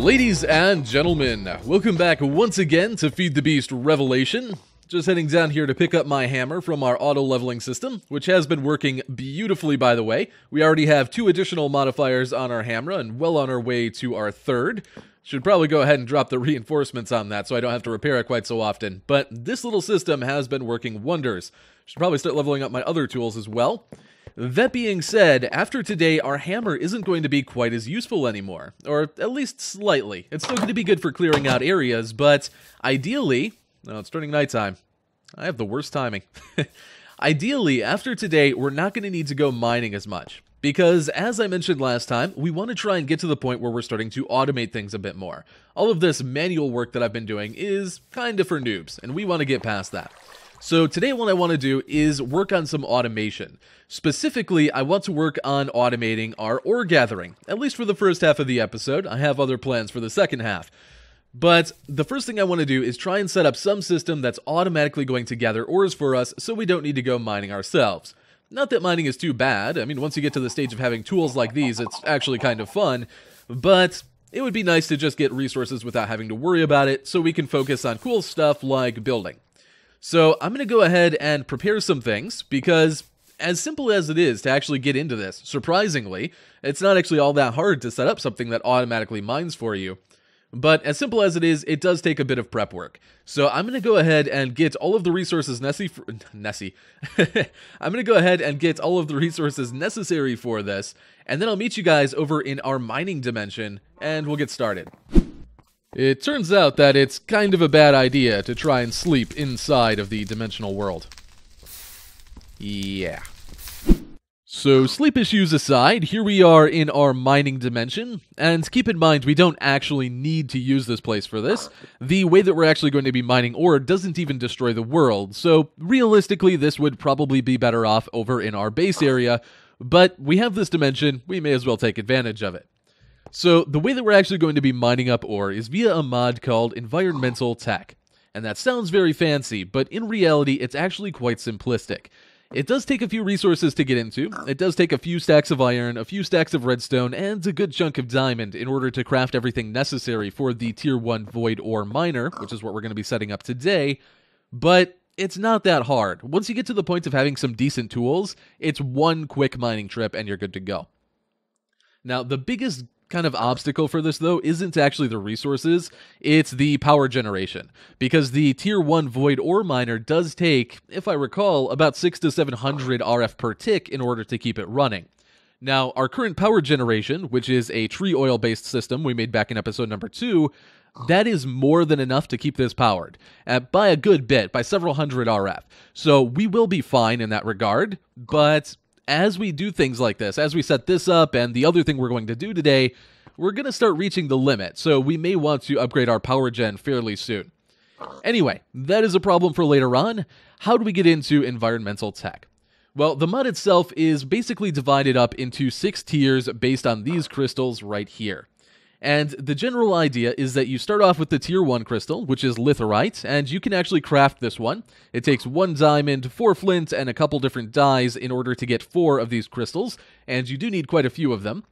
Ladies and gentlemen, welcome back once again to Feed the Beast Revelation. Just heading down here to pick up my hammer from our auto leveling system, which has been working beautifully by the way. We already have two additional modifiers on our hammer and well on our way to our third. Should probably go ahead and drop the reinforcements on that so I don't have to repair it quite so often. But this little system has been working wonders. Should probably start leveling up my other tools as well. That being said, after today, our hammer isn't going to be quite as useful anymore. Or at least slightly. It's still going to be good for clearing out areas, but ideally... No, it's turning nighttime. I have the worst timing. ideally, after today, we're not going to need to go mining as much. Because, as I mentioned last time, we want to try and get to the point where we're starting to automate things a bit more. All of this manual work that I've been doing is kind of for noobs, and we want to get past that. So today what I want to do is work on some automation. Specifically, I want to work on automating our ore gathering, at least for the first half of the episode. I have other plans for the second half. But the first thing I want to do is try and set up some system that's automatically going to gather ores for us so we don't need to go mining ourselves. Not that mining is too bad, I mean once you get to the stage of having tools like these it's actually kind of fun, but it would be nice to just get resources without having to worry about it so we can focus on cool stuff like building. So I'm going to go ahead and prepare some things because as simple as it is to actually get into this, surprisingly, it's not actually all that hard to set up something that automatically mines for you. But as simple as it is, it does take a bit of prep work. So I'm going to go ahead and get all of the resources Nessie Nessie. I'm going to go ahead and get all of the resources necessary for this, and then I'll meet you guys over in our mining dimension, and we'll get started. It turns out that it's kind of a bad idea to try and sleep inside of the dimensional world. Yeah. So, sleep issues aside, here we are in our mining dimension, and keep in mind we don't actually need to use this place for this. The way that we're actually going to be mining ore doesn't even destroy the world, so realistically this would probably be better off over in our base area, but we have this dimension, we may as well take advantage of it. So the way that we're actually going to be mining up ore is via a mod called Environmental Tech. And that sounds very fancy, but in reality it's actually quite simplistic. It does take a few resources to get into. It does take a few stacks of iron, a few stacks of redstone, and a good chunk of diamond in order to craft everything necessary for the tier 1 void ore miner, which is what we're going to be setting up today. But it's not that hard. Once you get to the point of having some decent tools, it's one quick mining trip and you're good to go. Now, the biggest kind of obstacle for this though isn't actually the resources, it's the power generation. Because the tier 1 void ore miner does take, if I recall, about 6 to 700 RF per tick in order to keep it running. Now, our current power generation, which is a tree oil based system we made back in episode number 2, that is more than enough to keep this powered, uh, by a good bit, by several hundred RF. So we will be fine in that regard, but as we do things like this, as we set this up and the other thing we're going to do today, we're going to start reaching the limit, so we may want to upgrade our power gen fairly soon. Anyway, that is a problem for later on. How do we get into environmental tech? Well, the mod itself is basically divided up into six tiers based on these crystals right here. And the general idea is that you start off with the tier 1 crystal, which is litherite, and you can actually craft this one. It takes one diamond, four flint, and a couple different dyes in order to get four of these crystals, and you do need quite a few of them.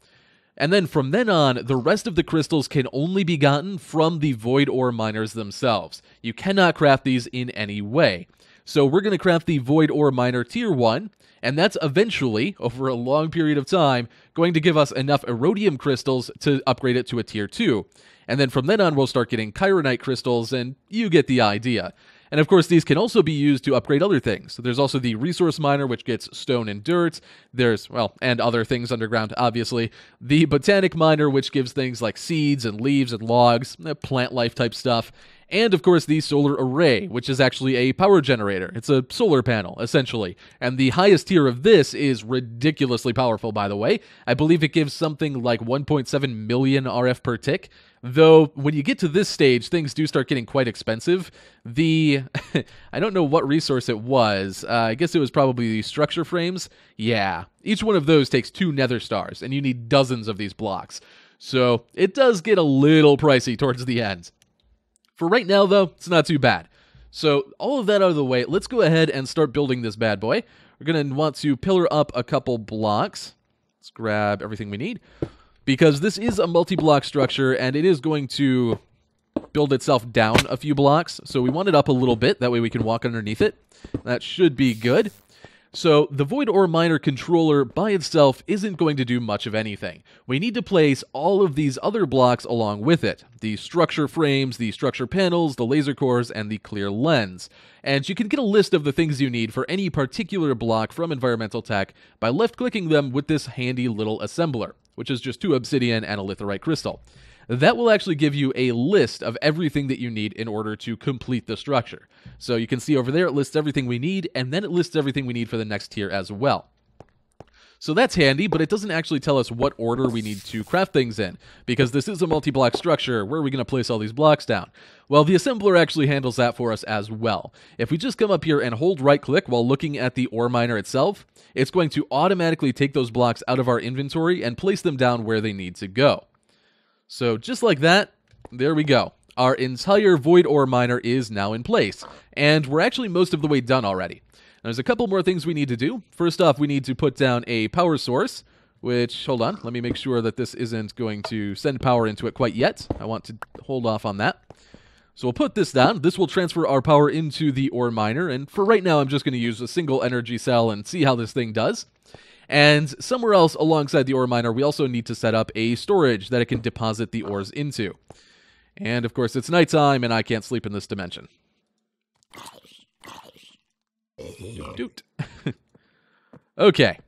And then from then on, the rest of the crystals can only be gotten from the void ore miners themselves. You cannot craft these in any way. So we're going to craft the void ore miner tier 1, and that's eventually, over a long period of time, going to give us enough erodium crystals to upgrade it to a tier 2. And then from then on, we'll start getting kyanite crystals, and you get the idea. And of course, these can also be used to upgrade other things. So there's also the resource miner, which gets stone and dirt. There's, well, and other things underground, obviously. The botanic miner, which gives things like seeds and leaves and logs, eh, plant life type stuff and of course the solar array, which is actually a power generator. It's a solar panel, essentially. And the highest tier of this is ridiculously powerful, by the way. I believe it gives something like 1.7 million RF per tick. Though, when you get to this stage, things do start getting quite expensive. The. I don't know what resource it was. Uh, I guess it was probably the structure frames. Yeah. Each one of those takes two nether stars, and you need dozens of these blocks. So, it does get a little pricey towards the end. For right now, though, it's not too bad. So, all of that out of the way, let's go ahead and start building this bad boy. We're going to want to pillar up a couple blocks. Let's grab everything we need. because this is a multi-block structure and it is going to build itself down a few blocks. So we want it up a little bit. That way we can walk underneath it. That should be good. So the Void Ore Miner controller by itself isn't going to do much of anything. We need to place all of these other blocks along with it. The structure frames, the structure panels, the laser cores, and the clear lens. And you can get a list of the things you need for any particular block from Environmental Tech by left-clicking them with this handy little assembler, which is just two obsidian and a litherite crystal that will actually give you a list of everything that you need in order to complete the structure. So you can see over there, it lists everything we need, and then it lists everything we need for the next tier as well. So that's handy, but it doesn't actually tell us what order we need to craft things in, because this is a multi-block structure. Where are we going to place all these blocks down? Well, the assembler actually handles that for us as well. If we just come up here and hold right-click while looking at the ore miner itself, it's going to automatically take those blocks out of our inventory and place them down where they need to go. So just like that, there we go. Our entire Void Ore Miner is now in place, and we're actually most of the way done already. There's a couple more things we need to do. First off, we need to put down a power source, which, hold on, let me make sure that this isn't going to send power into it quite yet. I want to hold off on that. So we'll put this down. This will transfer our power into the ore miner, and for right now, I'm just going to use a single energy cell and see how this thing does. And somewhere else alongside the ore miner, we also need to set up a storage that it can deposit the ores into. And of course, it's nighttime and I can't sleep in this dimension. Doot. okay.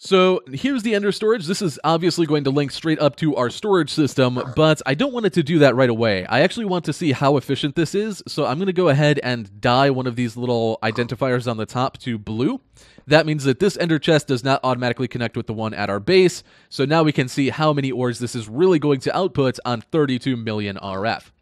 So here's the ender storage. This is obviously going to link straight up to our storage system, but I don't want it to do that right away. I actually want to see how efficient this is, so I'm going to go ahead and dye one of these little identifiers on the top to blue. That means that this ender chest does not automatically connect with the one at our base, so now we can see how many ores this is really going to output on 32 million RF.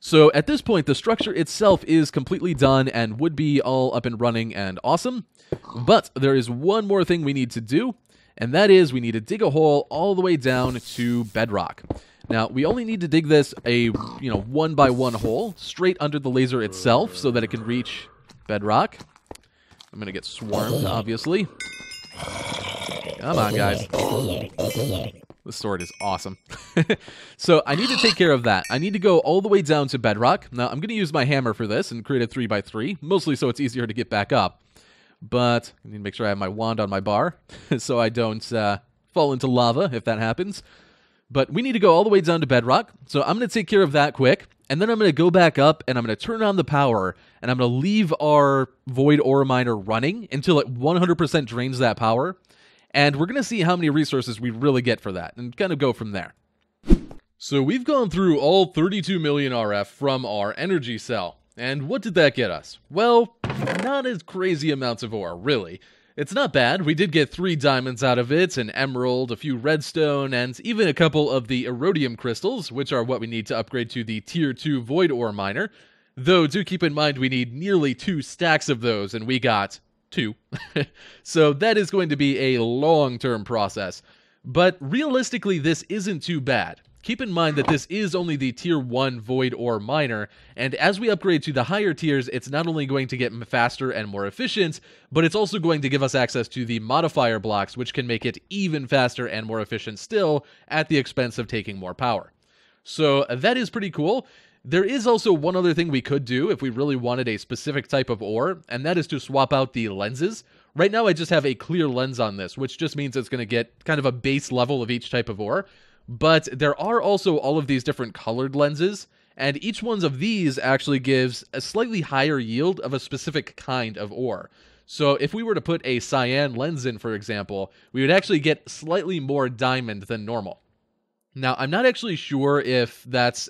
So at this point, the structure itself is completely done and would be all up and running and awesome. But there is one more thing we need to do, and that is we need to dig a hole all the way down to bedrock. Now, we only need to dig this a, you know, one by one hole straight under the laser itself so that it can reach bedrock. I'm going to get swarmed, obviously. Come on, guys. The sword is awesome. so I need to take care of that. I need to go all the way down to bedrock. Now, I'm going to use my hammer for this and create a 3x3, mostly so it's easier to get back up but I need to make sure I have my wand on my bar so I don't uh, fall into lava if that happens. But we need to go all the way down to bedrock, so I'm going to take care of that quick, and then I'm going to go back up and I'm going to turn on the power, and I'm going to leave our Void Ore Miner running until it 100% drains that power, and we're going to see how many resources we really get for that, and kind of go from there. So we've gone through all 32 million RF from our energy cell. And what did that get us? Well, not as crazy amounts of ore, really. It's not bad. We did get three diamonds out of it, an emerald, a few redstone, and even a couple of the erodium crystals, which are what we need to upgrade to the tier 2 void ore miner. Though, do keep in mind we need nearly two stacks of those, and we got two. so that is going to be a long-term process. But realistically, this isn't too bad. Keep in mind that this is only the tier 1 void ore miner, and as we upgrade to the higher tiers, it's not only going to get faster and more efficient, but it's also going to give us access to the modifier blocks, which can make it even faster and more efficient still, at the expense of taking more power. So that is pretty cool. There is also one other thing we could do if we really wanted a specific type of ore, and that is to swap out the lenses. Right now I just have a clear lens on this, which just means it's going to get kind of a base level of each type of ore. But there are also all of these different colored lenses, and each one of these actually gives a slightly higher yield of a specific kind of ore. So if we were to put a cyan lens in, for example, we would actually get slightly more diamond than normal. Now, I'm not actually sure if that's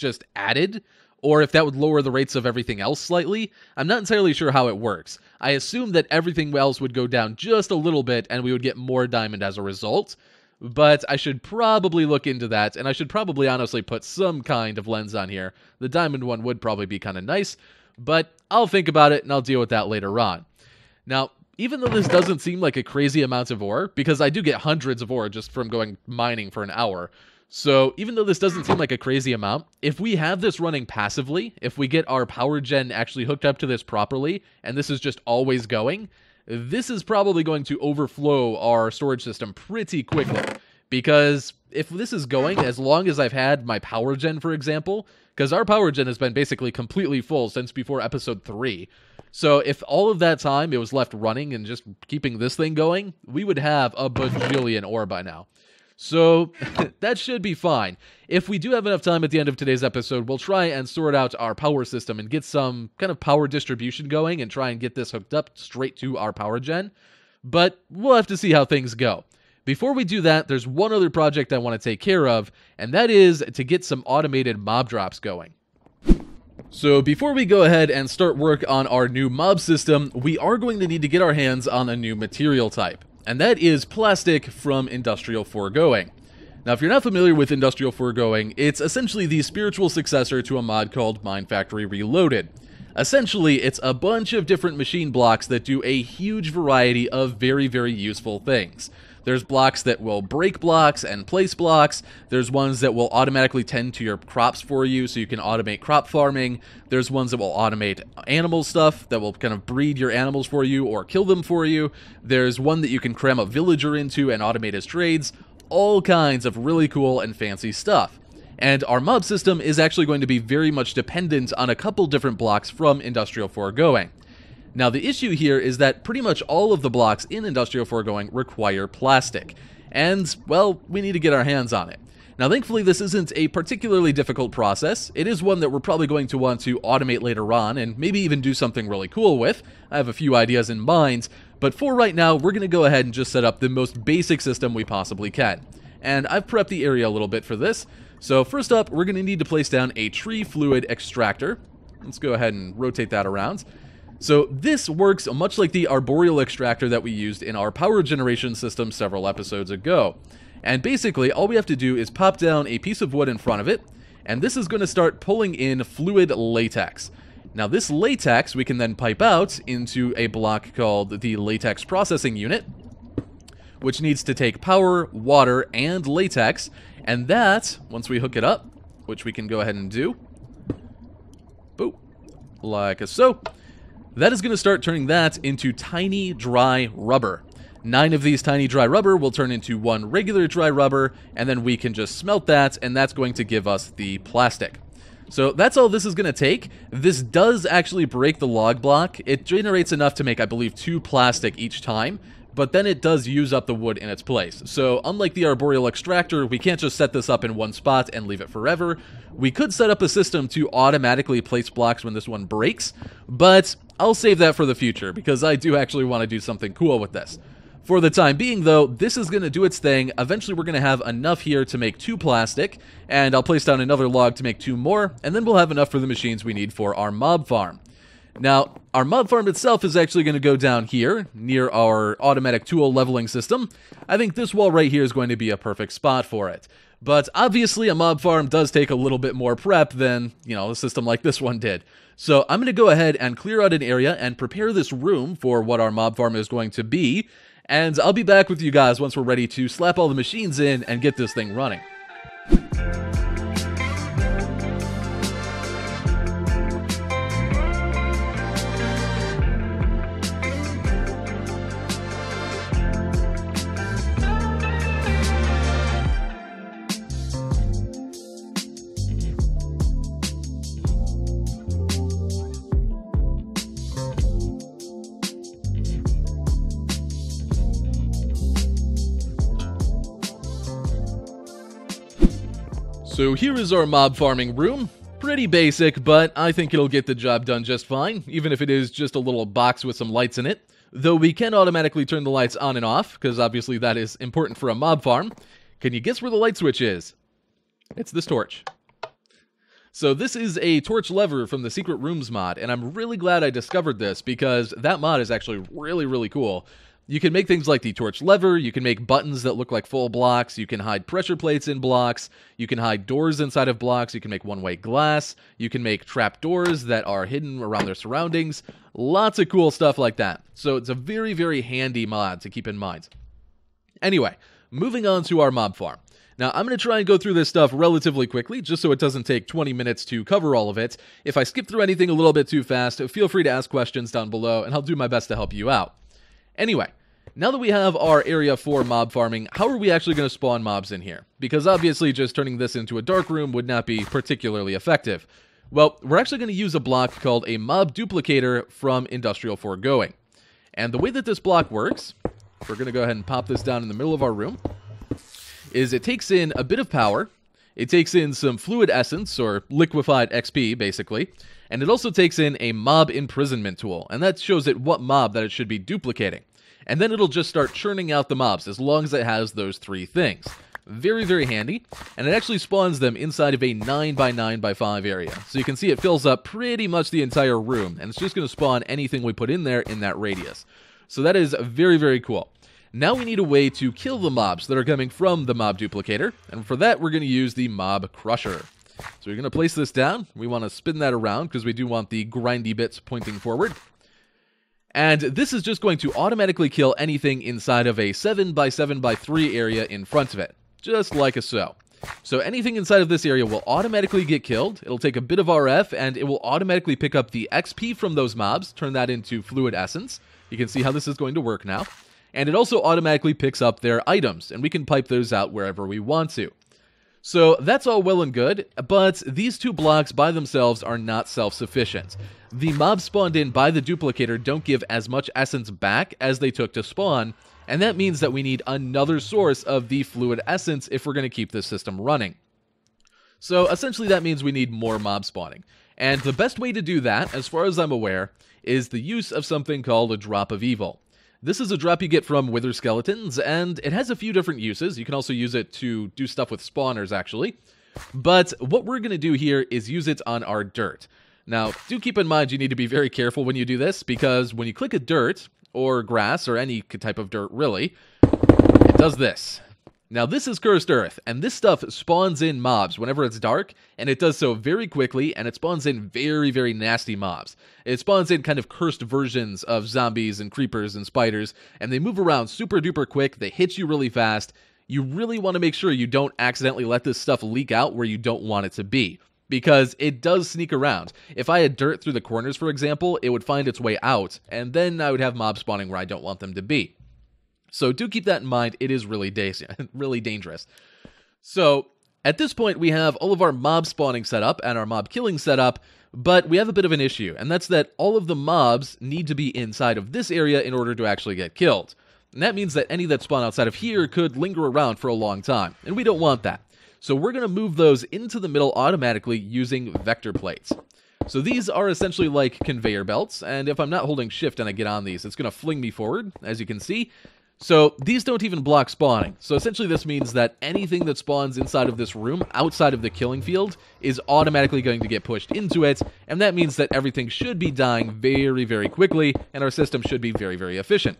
just added or if that would lower the rates of everything else slightly. I'm not entirely sure how it works. I assume that everything else would go down just a little bit and we would get more diamond as a result but I should probably look into that, and I should probably honestly put some kind of lens on here. The diamond one would probably be kind of nice, but I'll think about it and I'll deal with that later on. Now, even though this doesn't seem like a crazy amount of ore, because I do get hundreds of ore just from going mining for an hour, so even though this doesn't seem like a crazy amount, if we have this running passively, if we get our power gen actually hooked up to this properly, and this is just always going, this is probably going to overflow our storage system pretty quickly because if this is going as long as I've had my power gen, for example, because our power gen has been basically completely full since before episode 3. So if all of that time it was left running and just keeping this thing going, we would have a bajillion ore by now. So that should be fine. If we do have enough time at the end of today's episode, we'll try and sort out our power system and get some kind of power distribution going and try and get this hooked up straight to our power gen. But we'll have to see how things go. Before we do that, there's one other project I want to take care of, and that is to get some automated mob drops going. So before we go ahead and start work on our new mob system, we are going to need to get our hands on a new material type, and that is plastic from Industrial Foregoing. Now, if you're not familiar with Industrial Foregoing, it's essentially the spiritual successor to a mod called Mine Factory Reloaded. Essentially, it's a bunch of different machine blocks that do a huge variety of very, very useful things. There's blocks that will break blocks and place blocks. There's ones that will automatically tend to your crops for you so you can automate crop farming. There's ones that will automate animal stuff that will kind of breed your animals for you or kill them for you. There's one that you can cram a villager into and automate his trades. All kinds of really cool and fancy stuff. And our mob system is actually going to be very much dependent on a couple different blocks from Industrial Foregoing. Now, the issue here is that pretty much all of the blocks in Industrial Foregoing require plastic. And, well, we need to get our hands on it. Now, thankfully, this isn't a particularly difficult process. It is one that we're probably going to want to automate later on and maybe even do something really cool with. I have a few ideas in mind, but for right now, we're going to go ahead and just set up the most basic system we possibly can. And I've prepped the area a little bit for this. So first up, we're going to need to place down a tree fluid extractor. Let's go ahead and rotate that around. So this works much like the arboreal extractor that we used in our power generation system several episodes ago. And basically, all we have to do is pop down a piece of wood in front of it, and this is going to start pulling in fluid latex. Now this latex we can then pipe out into a block called the latex processing unit, which needs to take power, water, and latex, and that, once we hook it up, which we can go ahead and do, boop, like so, that is going to start turning that into tiny dry rubber. Nine of these tiny dry rubber will turn into one regular dry rubber, and then we can just smelt that, and that's going to give us the plastic. So that's all this is going to take. This does actually break the log block. It generates enough to make, I believe, two plastic each time, but then it does use up the wood in its place. So unlike the arboreal extractor, we can't just set this up in one spot and leave it forever. We could set up a system to automatically place blocks when this one breaks, but I'll save that for the future because I do actually want to do something cool with this. For the time being, though, this is going to do its thing. Eventually, we're going to have enough here to make two plastic, and I'll place down another log to make two more, and then we'll have enough for the machines we need for our mob farm. Now, our mob farm itself is actually going to go down here, near our automatic tool oh leveling system. I think this wall right here is going to be a perfect spot for it. But obviously, a mob farm does take a little bit more prep than, you know, a system like this one did. So I'm going to go ahead and clear out an area and prepare this room for what our mob farm is going to be. And I'll be back with you guys once we're ready to slap all the machines in and get this thing running. So here is our mob farming room. Pretty basic, but I think it'll get the job done just fine, even if it is just a little box with some lights in it. Though we can automatically turn the lights on and off, because obviously that is important for a mob farm. Can you guess where the light switch is? It's this torch. So this is a torch lever from the Secret Rooms mod, and I'm really glad I discovered this because that mod is actually really, really cool. You can make things like the torch lever, you can make buttons that look like full blocks, you can hide pressure plates in blocks, you can hide doors inside of blocks, you can make one-way glass, you can make trap doors that are hidden around their surroundings, lots of cool stuff like that. So it's a very, very handy mod to keep in mind. Anyway, moving on to our mob farm. Now, I'm going to try and go through this stuff relatively quickly, just so it doesn't take 20 minutes to cover all of it. If I skip through anything a little bit too fast, feel free to ask questions down below, and I'll do my best to help you out. Anyway, Now that we have our area for mob farming, how are we actually going to spawn mobs in here? Because obviously just turning this into a dark room would not be particularly effective. Well, we're actually going to use a block called a mob duplicator from Industrial Foregoing. And the way that this block works, we're going to go ahead and pop this down in the middle of our room, is it takes in a bit of power, it takes in some fluid essence, or liquefied XP, basically, and it also takes in a mob imprisonment tool, and that shows it what mob that it should be duplicating. And then it'll just start churning out the mobs as long as it has those three things. Very, very handy, and it actually spawns them inside of a 9 by 9 by 5 area. So you can see it fills up pretty much the entire room, and it's just going to spawn anything we put in there in that radius. So that is very, very cool. Now we need a way to kill the mobs that are coming from the mob duplicator, and for that we're going to use the mob crusher. So we're going to place this down. We want to spin that around because we do want the grindy bits pointing forward. And this is just going to automatically kill anything inside of a 7 by 7 by 3 area in front of it, just like a so. So anything inside of this area will automatically get killed, it'll take a bit of RF, and it will automatically pick up the XP from those mobs, turn that into fluid essence. You can see how this is going to work now. And it also automatically picks up their items, and we can pipe those out wherever we want to. So that's all well and good, but these two blocks by themselves are not self-sufficient. The mobs spawned in by the duplicator don't give as much essence back as they took to spawn, and that means that we need another source of the fluid essence if we're going to keep this system running. So essentially that means we need more mob spawning. And the best way to do that, as far as I'm aware, is the use of something called a Drop of Evil. This is a drop you get from Wither Skeletons, and it has a few different uses. You can also use it to do stuff with spawners, actually. But what we're going to do here is use it on our dirt. Now, do keep in mind you need to be very careful when you do this, because when you click a dirt, or grass, or any type of dirt, really, it does this. Now, this is Cursed Earth, and this stuff spawns in mobs whenever it's dark, and it does so very quickly, and it spawns in very, very nasty mobs. It spawns in kind of cursed versions of zombies and creepers and spiders, and they move around super duper quick, they hit you really fast. You really want to make sure you don't accidentally let this stuff leak out where you don't want it to be. Because it does sneak around. If I had dirt through the corners, for example, it would find its way out, and then I would have mobs spawning where I don't want them to be. So do keep that in mind. It is really, da- really dangerous. So at this point, we have all of our mob spawning set up and our mob killing set up, but we have a bit of an issue, and that's that all of the mobs need to be inside of this area in order to actually get killed. And that means that any that spawn outside of here could linger around for a long time, and we don't want that. So we're going to move those into the middle automatically using vector plates. So these are essentially like conveyor belts, and if I'm not holding shift and I get on these, it's going to fling me forward, as you can see, so these don't even block spawning. So essentially this means that anything that spawns inside of this room, outside of the killing field, is automatically going to get pushed into it, and that means that everything should be dying very, very quickly, and our system should be very, very efficient.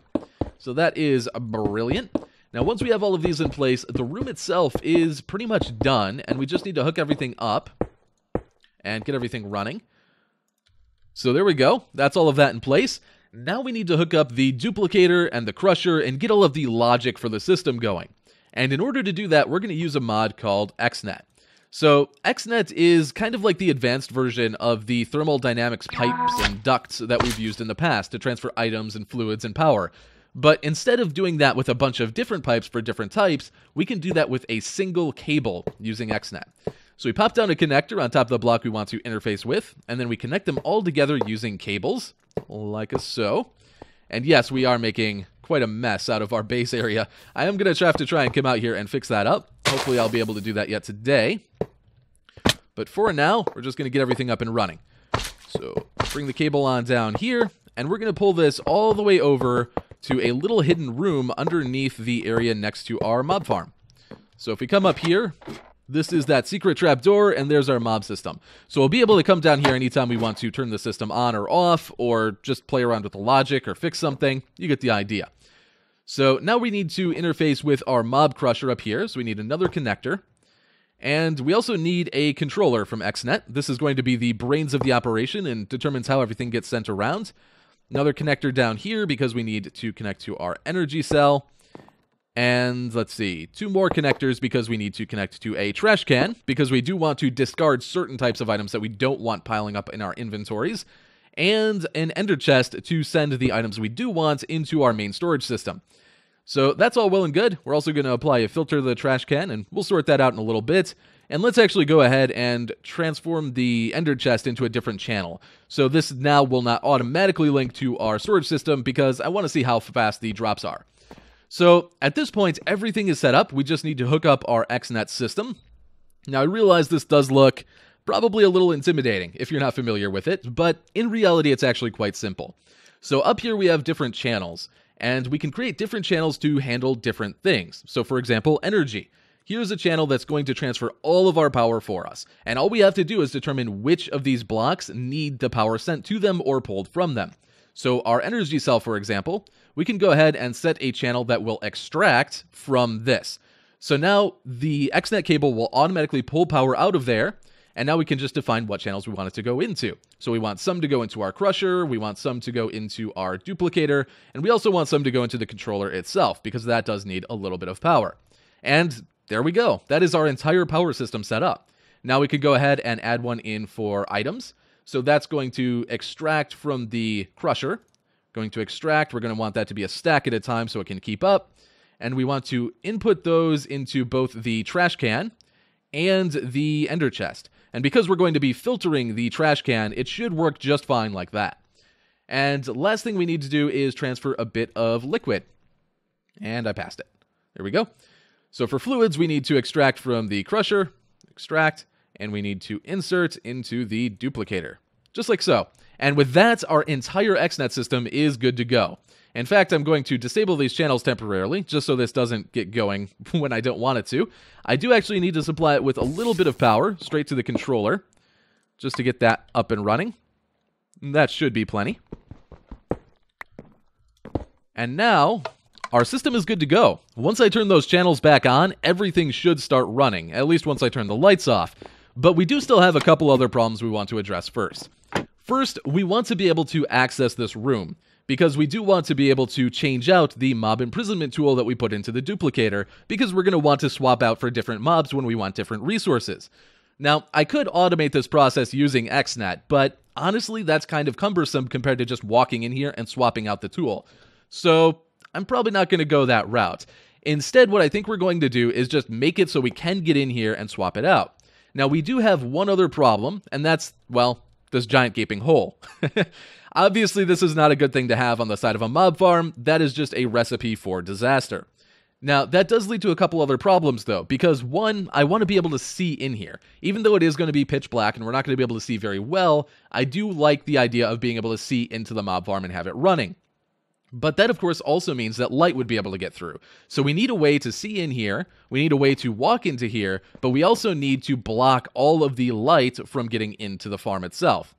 So that is brilliant. Now, once we have all of these in place, the room itself is pretty much done, and we just need to hook everything up and get everything running. So there we go. That's all of that in place. Now we need to hook up the duplicator and the crusher and get all of the logic for the system going. And in order to do that, we're going to use a mod called XNet. So XNet is kind of like the advanced version of the thermal dynamics pipes and ducts that we've used in the past to transfer items and fluids and power. But instead of doing that with a bunch of different pipes for different types, we can do that with a single cable using XNet. So we pop down a connector on top of the block we want to interface with, and then we connect them all together using cables, like so. And yes, we are making quite a mess out of our base area. I am going to have to try and come out here and fix that up. Hopefully I'll be able to do that yet today. But for now, we're just going to get everything up and running. So bring the cable on down here, and we're going to pull this all the way over to a little hidden room underneath the area next to our mob farm. So if we come up here, this is that secret trap door, and there's our mob system. So we'll be able to come down here anytime we want to turn the system on or off, or just play around with the logic or fix something. You get the idea. So now we need to interface with our mob crusher up here, so we need another connector. And we also need a controller from XNet. This is going to be the brains of the operation and determines how everything gets sent around. Another connector down here because we need to connect to our energy cell. And let's see, two more connectors because we need to connect to a trash can, because we do want to discard certain types of items that we don't want piling up in our inventories, and an ender chest to send the items we do want into our main storage system. So that's all well and good. We're also going to apply a filter to the trash can, and we'll sort that out in a little bit. And let's actually go ahead and transform the ender chest into a different channel. So this now will not automatically link to our storage system because I want to see how fast the drops are. So at this point, everything is set up. We just need to hook up our XNet system. Now I realize this does look probably a little intimidating if you're not familiar with it, but in reality it's actually quite simple. So up here we have different channels, and we can create different channels to handle different things. So for example, energy. Here's a channel that's going to transfer all of our power for us. And all we have to do is determine which of these blocks need the power sent to them or pulled from them. So our energy cell, for example, we can go ahead and set a channel that will extract from this. So now the XNet cable will automatically pull power out of there, and now we can just define what channels we want it to go into. So we want some to go into our crusher, we want some to go into our duplicator, and we also want some to go into the controller itself, because that does need a little bit of power. And there we go. That is our entire power system set up. Now we could go ahead and add one in for items. So that's going to extract from the crusher. Going to extract, we're going to want that to be a stack at a time so it can keep up. And we want to input those into both the trash can and the ender chest. And because we're going to be filtering the trash can, it should work just fine like that. And last thing we need to do is transfer a bit of liquid. And I passed it. There we go. So for fluids, we need to extract from the crusher, extract, and we need to insert into the duplicator, just like so. And with that, our entire XNet system is good to go. In fact, I'm going to disable these channels temporarily, just so this doesn't get going when I don't want it to. I do actually need to supply it with a little bit of power straight to the controller, just to get that up and running. That should be plenty. And now, our system is good to go. Once I turn those channels back on, everything should start running, at least once I turn the lights off. But we do still have a couple other problems we want to address first. First, we want to be able to access this room, because we do want to be able to change out the mob imprisonment tool that we put into the duplicator, because we're going to want to swap out for different mobs when we want different resources. Now, I could automate this process using XNet, but honestly, that's kind of cumbersome compared to just walking in here and swapping out the tool. So I'm probably not going to go that route. Instead, what I think we're going to do is just make it so we can get in here and swap it out. Now, we do have one other problem, and that's, well, this giant gaping hole. Obviously, this is not a good thing to have on the side of a mob farm. That is just a recipe for disaster. Now, that does lead to a couple other problems, though, because one, I want to be able to see in here. Even though it is going to be pitch black and we're not going to be able to see very well, I do like the idea of being able to see into the mob farm and have it running. But that, of course, also means that light would be able to get through. So we need a way to see in here, we need a way to walk into here, but we also need to block all of the light from getting into the farm itself.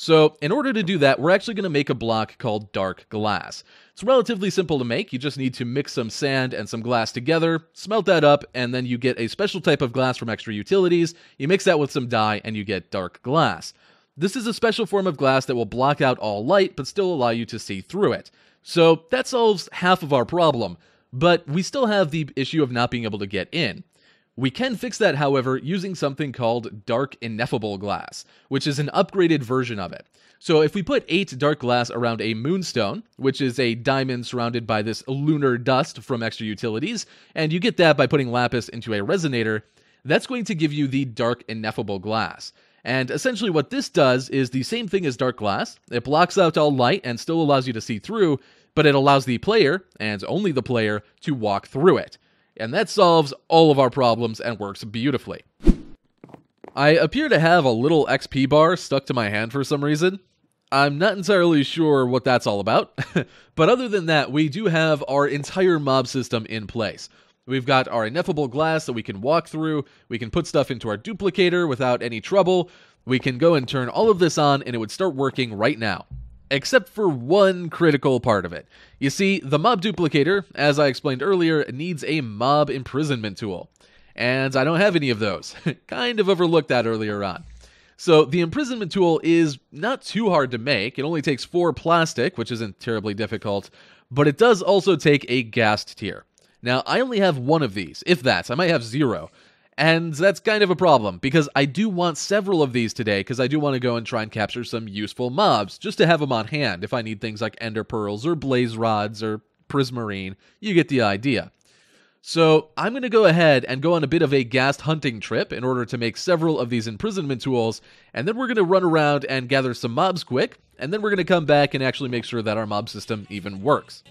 So in order to do that, we're actually going to make a block called dark glass. It's relatively simple to make. You just need to mix some sand and some glass together, smelt that up, and then you get a special type of glass from extra utilities. You mix that with some dye and you get dark glass. This is a special form of glass that will block out all light but still allow you to see through it. So that solves half of our problem, but we still have the issue of not being able to get in. We can fix that, however, using something called Dark Ineffable Glass, which is an upgraded version of it. So if we put 8 dark glass around a moonstone, which is a diamond surrounded by this lunar dust from extra utilities, and you get that by putting lapis into a resonator, that's going to give you the Dark Ineffable Glass. And essentially, what this does is the same thing as dark glass. It blocks out all light and still allows you to see through, but it allows the player, and only the player, to walk through it. And that solves all of our problems and works beautifully. I appear to have a little XP bar stuck to my hand for some reason. I'm not entirely sure what that's all about, but other than that, we do have our entire mob system in place. We've got our ineffable glass that we can walk through. We can put stuff into our duplicator without any trouble. We can go and turn all of this on and it would start working right now. Except for one critical part of it. You see, the mob duplicator, as I explained earlier, needs a mob imprisonment tool. And I don't have any of those. kind of overlooked that earlier on. So the imprisonment tool is not too hard to make. It only takes four plastic, which isn't terribly difficult, but it does also take a ghast tear. Now, I only have one of these, if that. I might have zero. And that's kind of a problem, because I do want several of these today, because I do want to go and try and capture some useful mobs, just to have them on hand if I need things like ender pearls or blaze rods or prismarine. You get the idea. So I'm going to go ahead and go on a bit of a ghast hunting trip in order to make several of these imprisonment tools, and then we're going to run around and gather some mobs quick, and then we're going to come back and actually make sure that our mob system even works.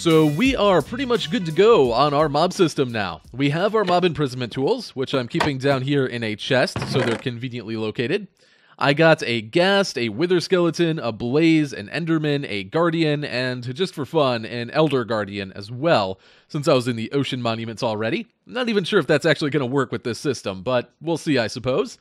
So we are pretty much good to go on our mob system now. We have our mob imprisonment tools, which I'm keeping down here in a chest, so they're conveniently located. I got a Ghast, a Wither Skeleton, a Blaze, an Enderman, a Guardian, and just for fun, an Elder Guardian as well, since I was in the Ocean Monuments already. I'm Not even sure if that's actually going to work with this system, but we'll see, I suppose.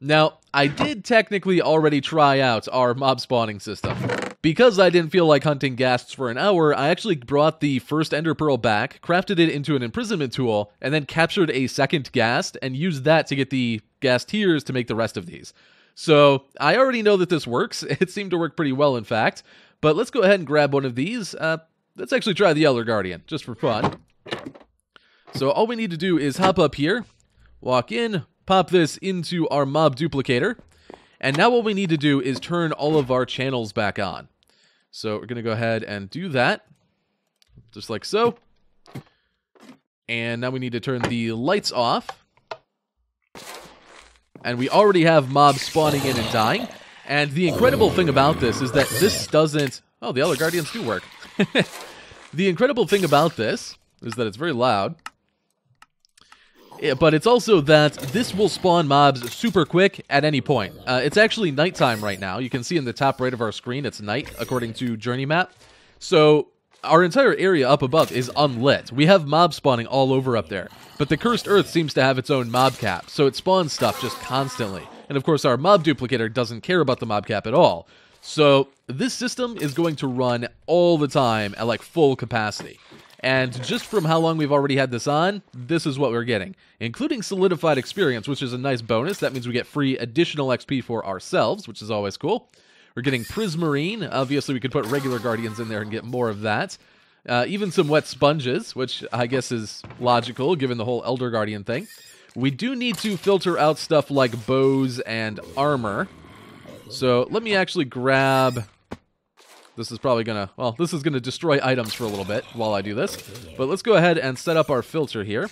Now, I did technically already try out our mob spawning system. Because I didn't feel like hunting ghasts for an hour, I actually brought the first ender pearl back, crafted it into an imprisonment tool, and then captured a second ghast and used that to get the ghast tears to make the rest of these. So, I already know that this works. It seemed to work pretty well, in fact. But let's go ahead and grab one of these. Uh, let's actually try the Elder Guardian, just for fun. So all we need to do is hop up here, walk in, pop this into our mob duplicator. And now what we need to do is turn all of our channels back on. So we're going to go ahead and do that, just like so. And now we need to turn the lights off. And we already have mobs spawning in and dying. And the incredible thing about this is that this doesn't... Oh, the other Guardians do work. the incredible thing about this is that it's very loud. But it's also that this will spawn mobs super quick at any point. Uh, it's actually nighttime right now. You can see in the top right of our screen, it's night, according to Journey Map. So our entire area up above is unlit. We have mob spawning all over up there. But the Cursed Earth seems to have its own mob cap, so it spawns stuff just constantly. And of course, our mob duplicator doesn't care about the mob cap at all. So this system is going to run all the time at like full capacity. And just from how long we've already had this on, this is what we're getting, including solidified experience, which is a nice bonus. That means we get free additional XP for ourselves, which is always cool. We're getting Prismarine. Obviously, we could put regular Guardians in there and get more of that. Uh, even some wet sponges, which I guess is logical given the whole Elder Guardian thing. We do need to filter out stuff like bows and armor. So let me actually grab this is probably going to, well, this is going to destroy items for a little bit while I do this. But let's go ahead and set up our filter here.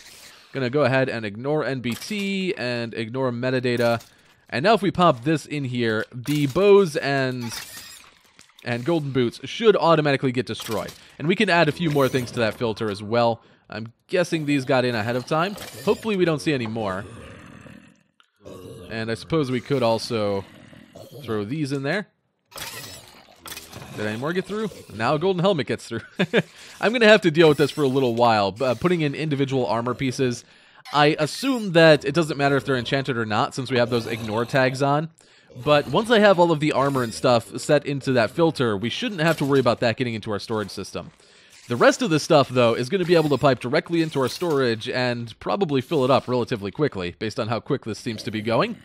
Going to go ahead and ignore NBT and ignore metadata. And now if we pop this in here, the bows and and golden boots should automatically get destroyed. And we can add a few more things to that filter as well. I'm guessing these got in ahead of time. Hopefully we don't see any more. And I suppose we could also throw these in there. Did any more get through? Now golden helmet gets through. I'm going to have to deal with this for a little while. Uh, putting in individual armor pieces, I assume that it doesn't matter if they're enchanted or not since we have those ignore tags on. But once I have all of the armor and stuff set into that filter, we shouldn't have to worry about that getting into our storage system. The rest of the stuff, though, is going to be able to pipe directly into our storage and probably fill it up relatively quickly, based on how quick this seems to be going.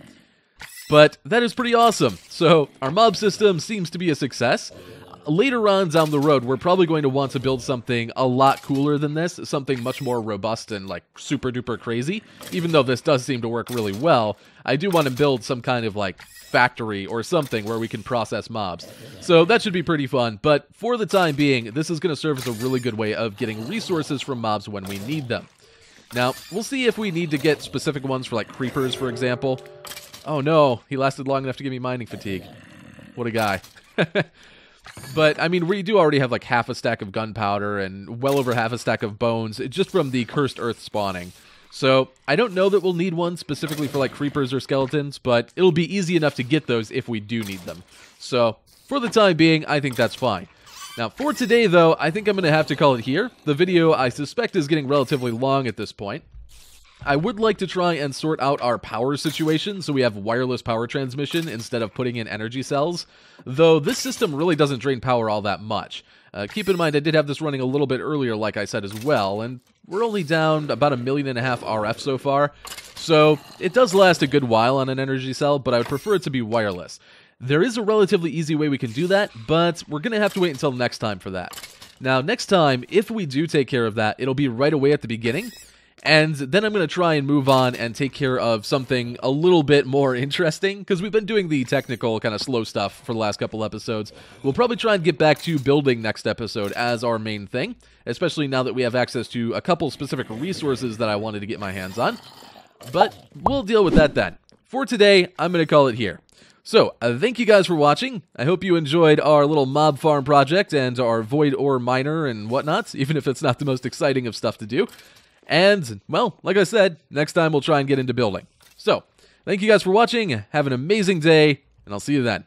But that is pretty awesome. So, our mob system seems to be a success later on down the road, we're probably going to want to build something a lot cooler than this, something much more robust and like super duper crazy. Even though this does seem to work really well, I do want to build some kind of like factory or something where we can process mobs. So that should be pretty fun, but for the time being, this is going to serve as a really good way of getting resources from mobs when we need them. Now, we'll see if we need to get specific ones for like creepers, for example. Oh no, he lasted long enough to give me mining fatigue. What a guy. But I mean, we do already have like half a stack of gunpowder and well over half a stack of bones eh, just from the cursed earth spawning. So I don't know that we'll need one specifically for like creepers or skeletons, but it'll be easy enough to get those if we do need them. So for the time being, I think that's fine. Now, for today, though, I think I'm going to have to call it here. The video, I suspect, is getting relatively long at this point. I would like to try and sort out our power situation so we have wireless power transmission instead of putting in energy cells, though this system really doesn't drain power all that much. Uh, keep in mind I did have this running a little bit earlier like I said as well, and we're only down about a million and a half RF so far, so it does last a good while on an energy cell, but I would prefer it to be wireless. There is a relatively easy way we can do that, but we're going to have to wait until next time for that. Now, next time, if we do take care of that, it'll be right away at the beginning, and then I'm going to try and move on and take care of something a little bit more interesting because we've been doing the technical kind of slow stuff for the last couple episodes. We'll probably try and get back to building next episode as our main thing, especially now that we have access to a couple specific resources that I wanted to get my hands on. But we'll deal with that then. For today, I'm going to call it here. So, uh, thank you guys for watching. I hope you enjoyed our little mob farm project and our void ore miner and whatnot, even if it's not the most exciting of stuff to do. And, well, like I said, next time we'll try and get into building. So, thank you guys for watching. Have an amazing day, and I'll see you then.